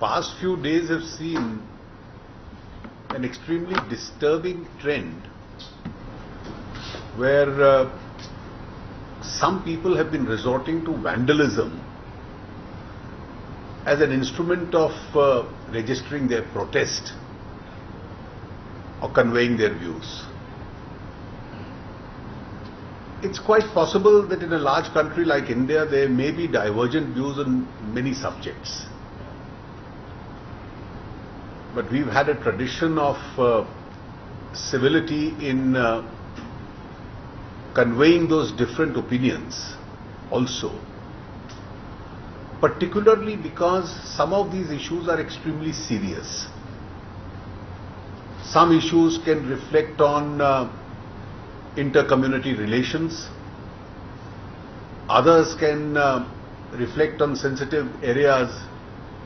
past few days have seen an extremely disturbing trend where uh, some people have been resorting to vandalism as an instrument of uh, registering their protest or conveying their views. It's quite possible that in a large country like India there may be divergent views on many subjects. But we've had a tradition of uh, civility in uh, conveying those different opinions also. Particularly because some of these issues are extremely serious. Some issues can reflect on uh, inter-community relations. Others can uh, reflect on sensitive areas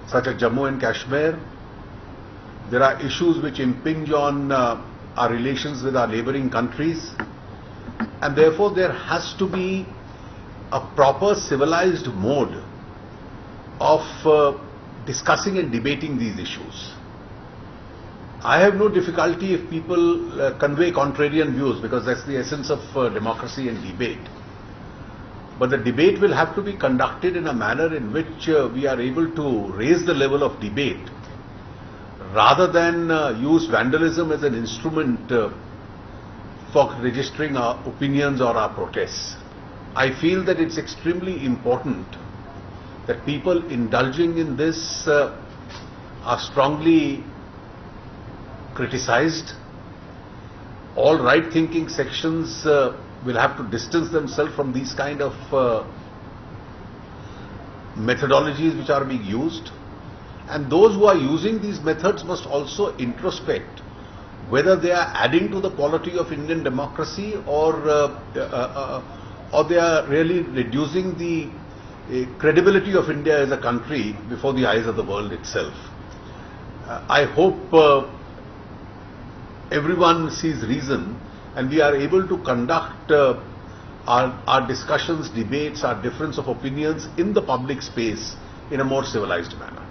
such as Jammu and Kashmir. There are issues which impinge on uh, our relations with our neighboring countries and therefore there has to be a proper civilized mode of uh, discussing and debating these issues. I have no difficulty if people uh, convey contrarian views because that's the essence of uh, democracy and debate. But the debate will have to be conducted in a manner in which uh, we are able to raise the level of debate rather than uh, use vandalism as an instrument uh, for registering our opinions or our protests. I feel that it's extremely important that people indulging in this uh, are strongly criticized. All right-thinking sections uh, will have to distance themselves from these kind of uh, methodologies which are being used. And those who are using these methods must also introspect whether they are adding to the quality of Indian democracy or uh, uh, uh, or they are really reducing the uh, credibility of India as a country before the eyes of the world itself. Uh, I hope uh, everyone sees reason and we are able to conduct our, our discussions, debates, our difference of opinions in the public space in a more civilized manner.